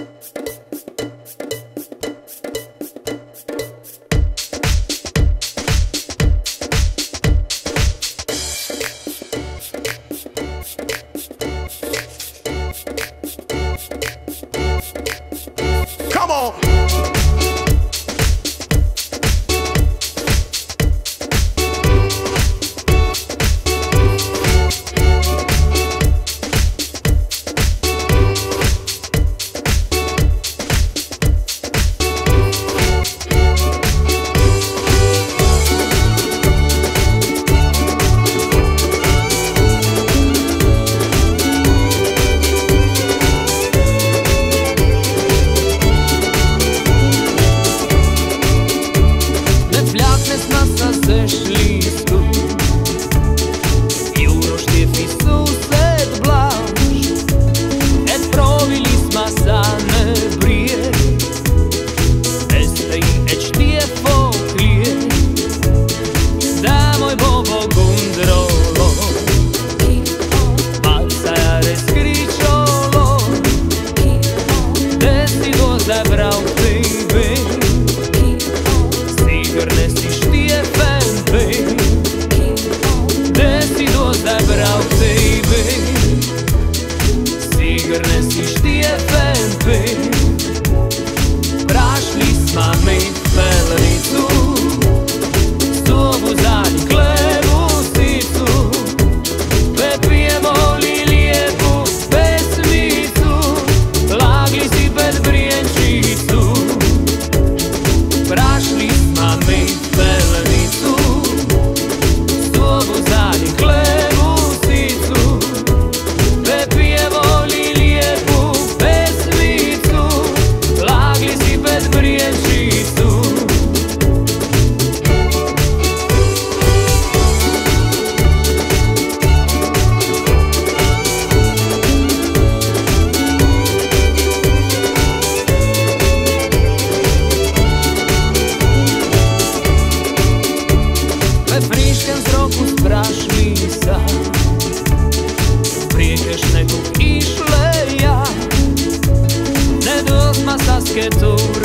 che tu Βράχνει, μα μένει. Obra